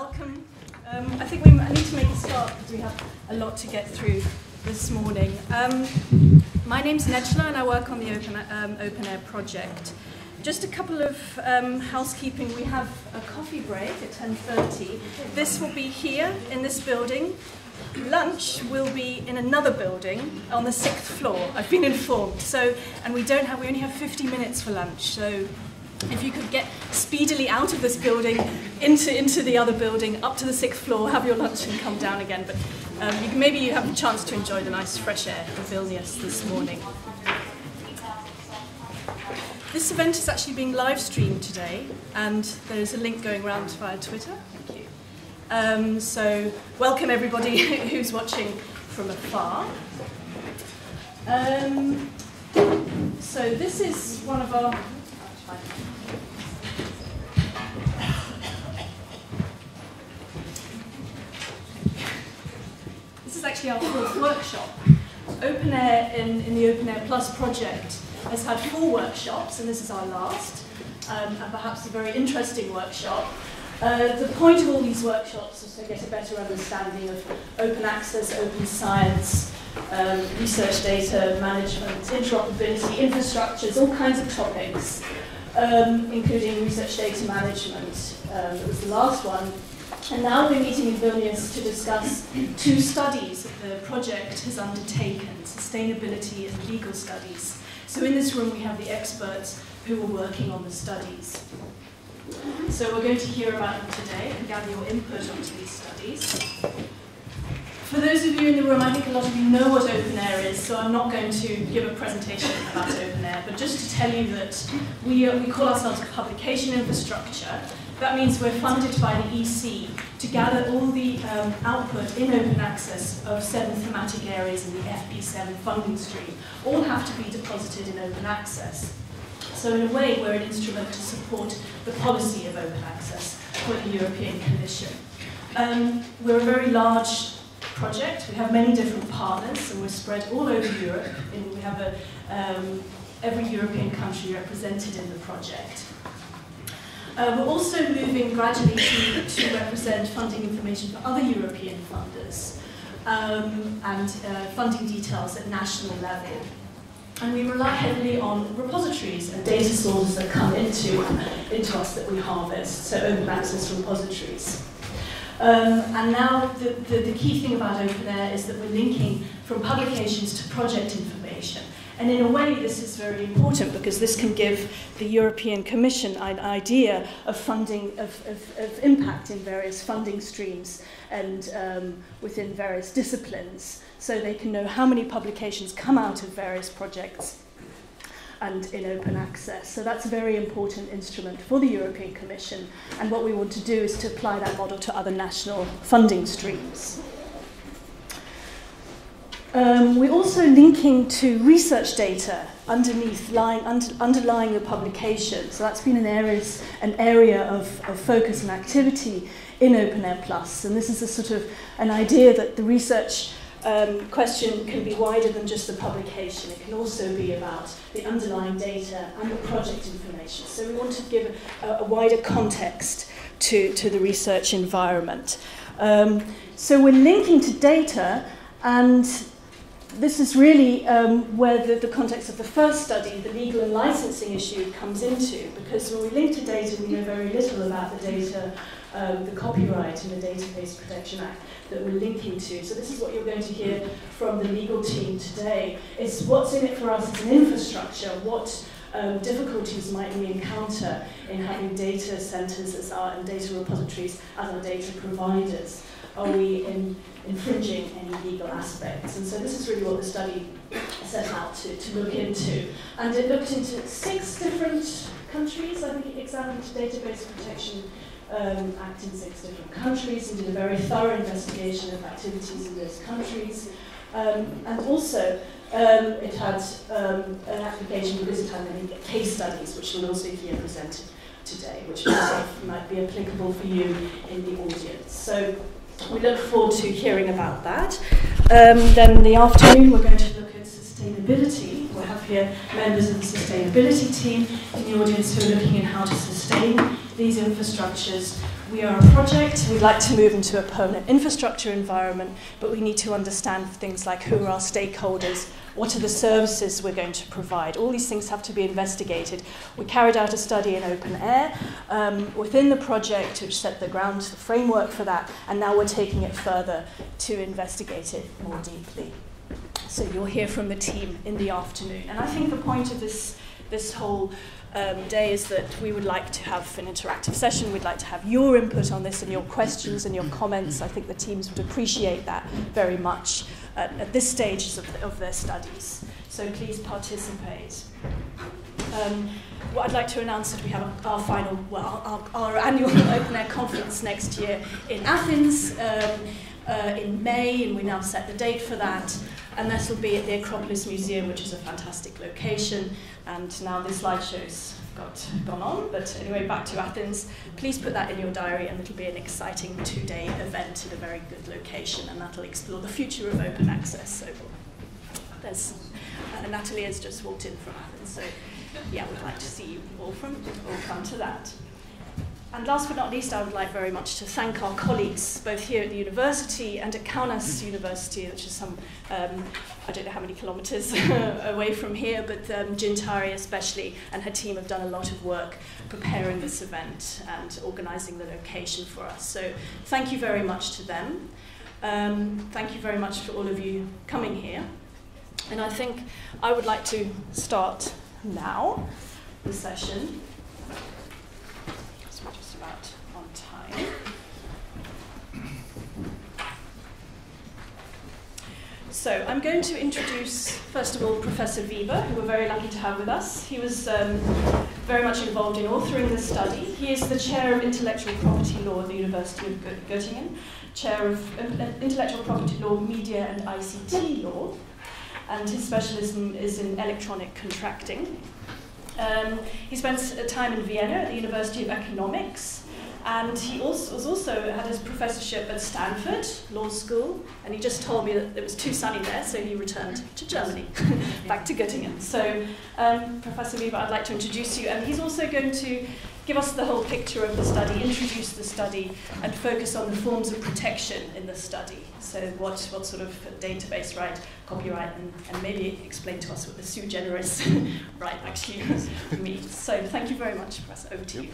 welcome. Um, I think we need to make a start because we have a lot to get through this morning. Um, my name's Najla and I work on the Open, um, OpenAIRE project. Just a couple of um, housekeeping. We have a coffee break at 10.30. This will be here in this building. Lunch will be in another building on the sixth floor. I've been informed. So, and we don't have, we only have 50 minutes for lunch. So if you could get speedily out of this building into, into the other building, up to the sixth floor, have your lunch and come down again. But um, you can, maybe you have a chance to enjoy the nice fresh air of Vilnius this morning. This event is actually being live streamed today, and there's a link going around via Twitter. Thank you. Um, so, welcome everybody who's watching from afar. Um, so, this is one of our this is actually our fourth workshop. OpenAIRE in, in the OpenAIRE Plus project has had four workshops, and this is our last, um, and perhaps a very interesting workshop. Uh, the point of all these workshops is to get a better understanding of open access, open science, um, research data management, interoperability, infrastructures, all kinds of topics, um, including research data management. Um, it was the last one. And now we're meeting in Vilnius to discuss two studies that the project has undertaken, sustainability and legal studies. So in this room we have the experts who are working on the studies. So we're going to hear about them today and gather your input onto these studies. For those of you in the room, I think a lot of you know what OpenAIRE is, so I'm not going to give a presentation about OpenAIRE, but just to tell you that we, uh, we call ourselves a publication infrastructure. That means we're funded by the EC to gather all the um, output in open access of seven thematic areas in the FP7 funding stream. All have to be deposited in open access. So in a way, we're an instrument to support the policy of open access for the European Commission. Um, we're a very large project. We have many different partners, and we're spread all over Europe. And we have a, um, every European country represented in the project. Uh, we're also moving gradually to, to represent funding information for other European funders um, and uh, funding details at national level. And we rely heavily on repositories and data sources that come into, into us that we harvest, so open access repositories. Um, and now the, the, the key thing about OpenAIRE is that we're linking from publications to project information. And in a way, this is very important because this can give the European Commission an idea of funding, of, of, of impact in various funding streams and um, within various disciplines. So they can know how many publications come out of various projects and in open access. So that's a very important instrument for the European Commission. And what we want to do is to apply that model to other national funding streams. Um, we're also linking to research data underneath, lying, under, underlying the publication. So that's been an, areas, an area of, of focus and activity in OpenAIRE Plus. And this is a sort of an idea that the research um, question can be wider than just the publication. It can also be about the underlying data and the project information. So we want to give a, a wider context to, to the research environment. Um, so we're linking to data and this is really um, where the, the context of the first study, the legal and licensing issue, comes into, because when we link to data, we know very little about the data, um, the copyright and the Database Protection Act that we're linking to. So this is what you're going to hear from the legal team today. It's what's in it for us as an infrastructure, what um, difficulties might we encounter in having data centers as our, and data repositories as our data providers. Are we in, infringing any legal aspects? And so this is really what the study set out to, to look into. And it looked into six different countries. I think it examined database protection um, act in six different countries and did a very thorough investigation of activities in those countries. Um, and also, um, it had um, an application because it had many case studies, which will also hear presented today, which might be applicable for you in the audience. So we look forward to hearing about that. Um, then in the afternoon we're going to look at sustainability. We'll have here members of the sustainability team in the audience who are looking at how to sustain these infrastructures we are a project, we'd like to move into a permanent infrastructure environment, but we need to understand things like who are our stakeholders, what are the services we're going to provide. All these things have to be investigated. We carried out a study in OpenAIRE um, within the project, which set the ground, the framework for that, and now we're taking it further to investigate it more deeply. So you'll hear from the team in the afternoon. And I think the point of this, this whole um, is that we would like to have an interactive session. We'd like to have your input on this and your questions and your comments. I think the teams would appreciate that very much at, at this stage of, of their studies. So please participate. Um, what I'd like to announce is we have our final, well, our, our annual OpenAIRE conference next year in Athens um, uh, in May, and we now set the date for that. And this will be at the Acropolis Museum, which is a fantastic location. And now the slideshow's got gone on, but anyway, back to Athens. Please put that in your diary, and it'll be an exciting two-day event at a very good location, and that'll explore the future of open access. So there's uh, Natalie has just walked in from Athens, so yeah, we'd like to see you all from all come to that. And last but not least, I would like very much to thank our colleagues, both here at the university and at Kaunas University, which is some, um, I don't know how many kilometres away from here, but um, Jintari especially and her team have done a lot of work preparing this event and organising the location for us. So thank you very much to them. Um, thank you very much for all of you coming here. And I think I would like to start now the session. So I'm going to introduce, first of all, Professor Weber, who we're very lucky to have with us. He was um, very much involved in authoring this study. He is the chair of intellectual property law at the University of Göttingen, chair of intellectual property law, media and ICT law, and his specialism is in electronic contracting. Um, he spent a time in Vienna at the University of Economics, and he also was also had his professorship at Stanford Law School, and he just told me that it was too sunny there, so he returned to Germany, back to Göttingen. So, um, Professor Weber, I'd like to introduce you, and he's also going to give us the whole picture of the study, introduce the study, and focus on the forms of protection in the study. So, what, what sort of database right, copyright, and, and maybe explain to us what the sui generis right actually means. So, thank you very much, Professor. Over to you.